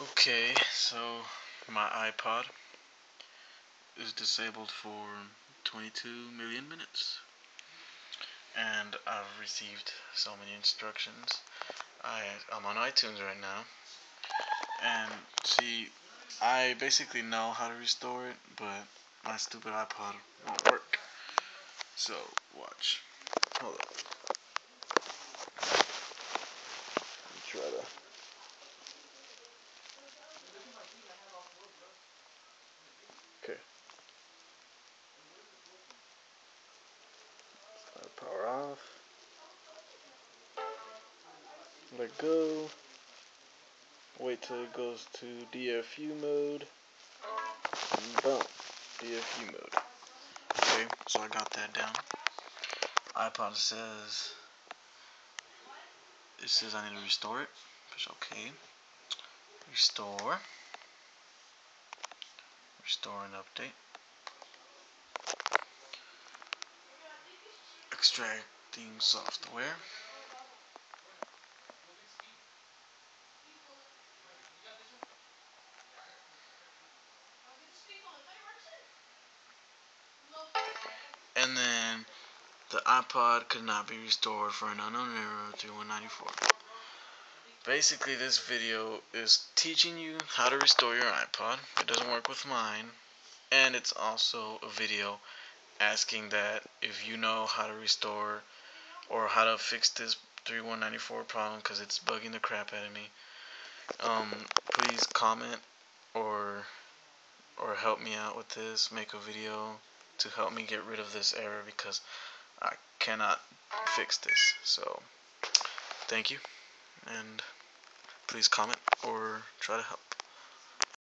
Okay, so my iPod is disabled for 22 million minutes. And I've received so many instructions. I, I'm on iTunes right now. And see, I basically know how to restore it, but my stupid iPod won't work. So, watch. Hold up. Let me try to. Okay. Power off. Let go. Wait till it goes to DFU mode. And boom. DFU mode. Okay, so I got that down. iPod says it says I need to restore it. Push OK. Restore. Restore and update. Extracting software. And then the iPod could not be restored for an unknown error through 194. Basically, this video is teaching you how to restore your iPod. It doesn't work with mine. And it's also a video asking that if you know how to restore or how to fix this 3194 problem because it's bugging the crap out of me, um, please comment or or help me out with this. Make a video to help me get rid of this error because I cannot fix this. So, thank you, and please comment or try to help.